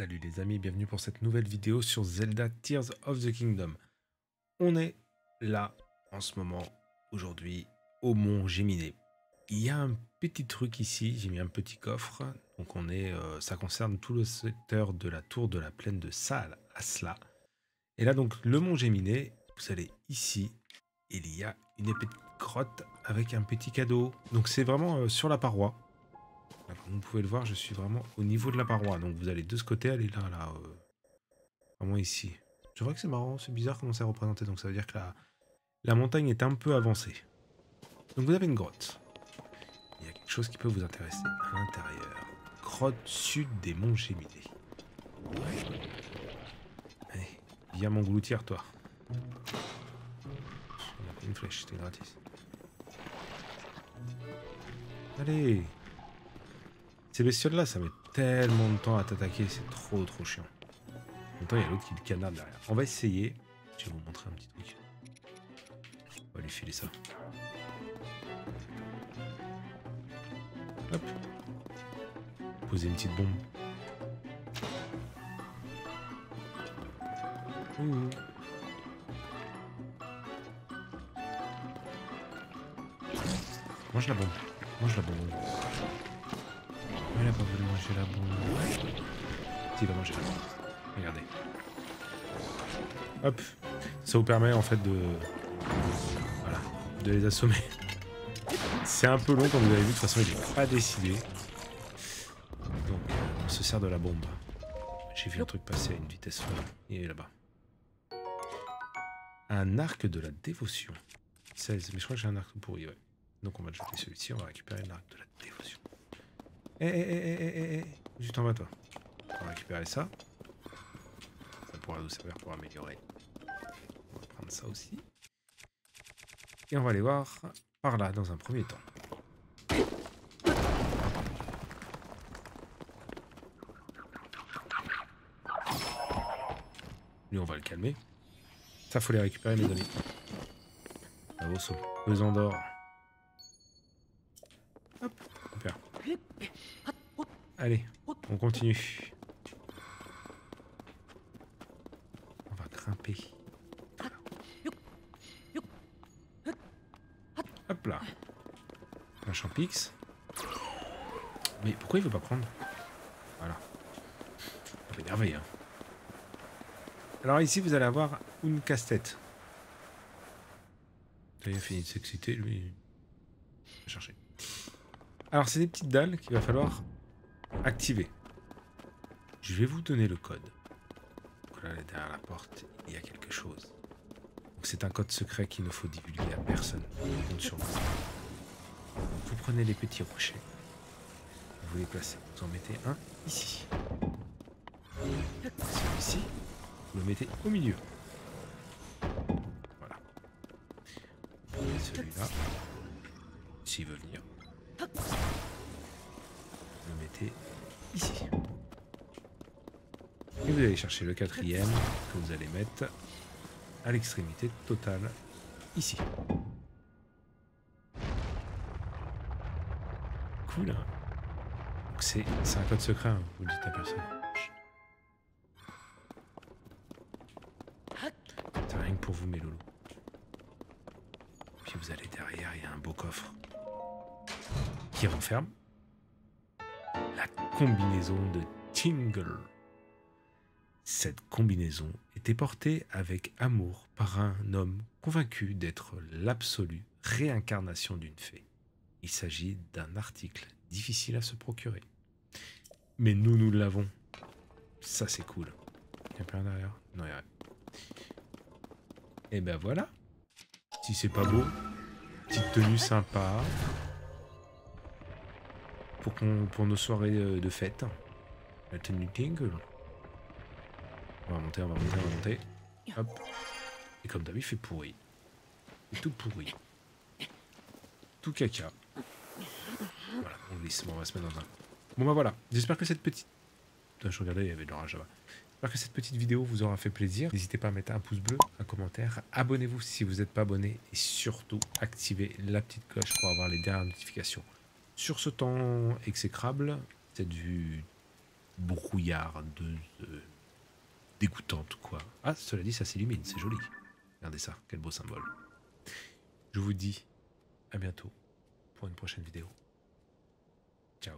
Salut les amis, bienvenue pour cette nouvelle vidéo sur Zelda Tears of the Kingdom. On est là en ce moment, aujourd'hui, au mont Géminé. Il y a un petit truc ici, j'ai mis un petit coffre, donc on est, euh, ça concerne tout le secteur de la tour de la plaine de Sal, Asla. Et là donc le mont Géminé, vous allez ici, il y a une petite grotte avec un petit cadeau. Donc c'est vraiment euh, sur la paroi, comme vous pouvez le voir, je suis vraiment au niveau de la paroi. Donc vous allez de ce côté, aller là, là. Euh, vraiment ici. Je vois que c'est marrant, c'est bizarre comment c'est représenté. Donc ça veut dire que la, montagne est un peu avancée. Donc vous avez une grotte. Il y a quelque chose qui peut vous intéresser à l'intérieur. Grotte sud des monts Géminé. Allez, viens m'engloutir toi. Une flèche, c'était gratis. Allez ces bestioles-là, ça met tellement de temps à t'attaquer, c'est trop trop chiant. En même temps, il y a l'autre qui le canarde derrière. On va essayer. Je vais vous montrer un petit truc. On va lui filer ça. Hop. Poser une petite bombe. Ouh. Mange la bombe. Mange la bombe. A pas manger la bombe. Si, il va manger la bombe. Regardez. Hop. Ça vous permet en fait de... Voilà. De les assommer. C'est un peu long comme vous avez vu. De toute façon, il n'est pas décidé. Donc, on se sert de la bombe. J'ai vu un truc passer à une vitesse folle. Il est là-bas. Un arc de la dévotion. 16. Mais je crois que j'ai un arc pourri, ouais. Donc on va jeter celui-ci, on va récupérer l'arc de la dévotion. Eh, eh, eh, eh, eh, eh, juste en bas, toi. On va récupérer ça. Ça pourra nous servir pour améliorer. On va prendre ça aussi. Et on va aller voir par là, dans un premier temps. Lui, on va le calmer. Ça, faut les récupérer, mes amis. Saut. Pesant d'or. Allez, on continue. On va grimper. Hop là. Un champix. Mais pourquoi il veut pas prendre? Voilà. Ça fait énervé, hein. Alors ici, vous allez avoir une casse-tête. Il a fini de s'exciter, lui. Va chercher. Alors, c'est des petites dalles qu'il va falloir activer. Je vais vous donner le code. Donc là, derrière la porte, il y a quelque chose. c'est un code secret qu'il ne faut divulguer à personne. vous prenez les petits rochers. Vous les placez. Vous en mettez un ici. Celui-ci, vous le mettez au milieu. Voilà. celui-là. S'il veut venir mettez ici. Et vous allez chercher le quatrième que vous allez mettre à l'extrémité totale ici. Cool. Hein c'est un code secret, hein, vous le dites à personne. C'est rien que pour vous mes loulous. Puis vous allez derrière, il y a un beau coffre renferme combinaison de Tingle. Cette combinaison était portée avec amour par un homme convaincu d'être l'absolue réincarnation d'une fée. Il s'agit d'un article difficile à se procurer. Mais nous, nous l'avons. Ça, c'est cool. Il. Et ben voilà. Si c'est pas beau, petite tenue sympa pour, nos soirées euh, de fête. La tenue tingle. On va monter, on va monter, on va monter. Hop. Et comme d'habitude, il fait pourri. tout pourri. Tout caca. Voilà, on glisse. Bon, on va se mettre dans un... Bon bah voilà, j'espère que cette petite... Je regardais, il y avait de l'orage là-bas. J'espère que cette petite vidéo vous aura fait plaisir. N'hésitez pas à mettre un pouce bleu, un commentaire. Abonnez-vous si vous n'êtes pas abonné. Et surtout, activez la petite cloche pour avoir les dernières notifications. Sur ce temps exécrable, cette vue brouillardeuse, euh, dégoûtante, quoi. Ah, cela dit, ça s'illumine, c'est joli. Regardez ça, quel beau symbole. Je vous dis à bientôt pour une prochaine vidéo. Ciao.